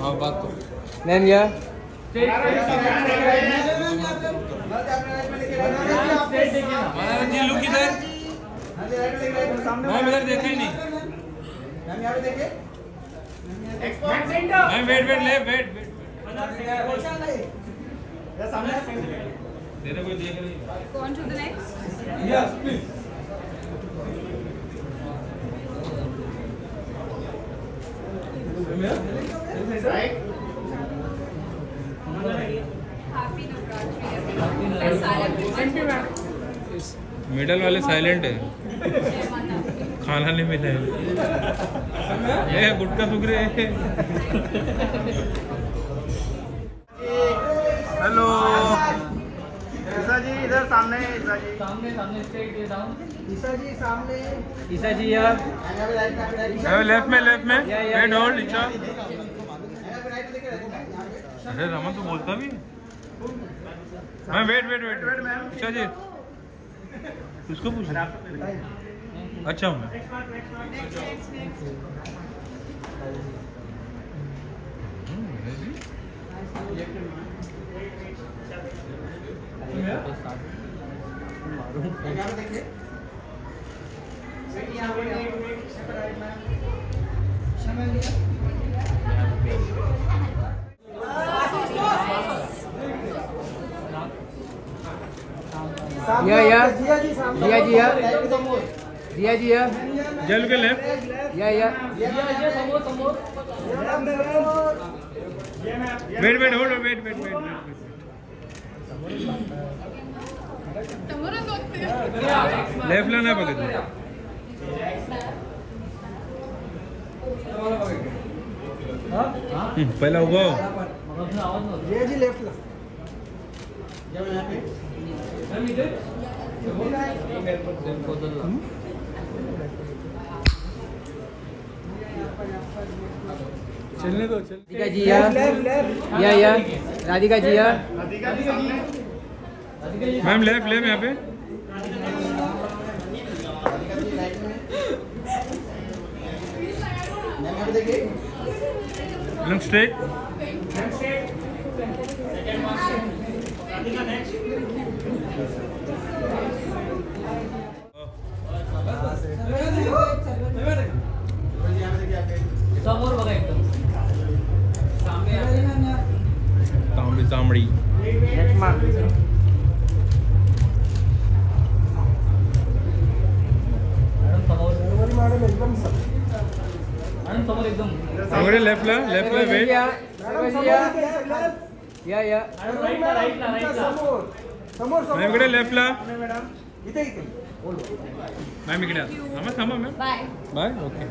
हाँ बात तो yeah. महाराज जी लुक इधर। मैम इधर देखा ही नहीं। मैम वेट वेट ले वेट वेट तेरे कोई देख नहीं Go on to the next. Happy middle वाले साइलेंट है। खाना नहीं मिला है। गुटका सुख रहे सामने सामने स्ट्रेट ये डाउन ईसा जी सामने। ईसा जी यार लेफ़्ट में लेफ़्ट में। होल्ड अरे रमन तो बोलता भी मैं wait wait wait wait ma'am Ichha ji किसको पूछ रहे अच्छा हूँ मैं या या जिया जी सामने जिया जी या Right to the more. जिया जी या जल के लेफ़्ट या या जिया लेफ्टला नाही बघितलं पहिला उभा हो. जिया जी लेफ़्ट ला। चलने दो चल। राधिका जी या? या या? राधिका जी या? मैम लेफ़्ट लेफ़्ट यहाँ पे। लुक स्ट्रेट समोर बघा एकदम तांबडी तांबडी नेक्स्ट मार्क मॅडम समोर मॅडम एकदम मॅडम समोर एकदम. सगळे लेफ्टला लेफ्टला वेट या या या राईटला राईटला समोर समोर मॅम समोर इकडे. लेफ्टला मॅडम इथे इथे मॅम इकडे. थांबा थांबा मॅम Bye. Bye okay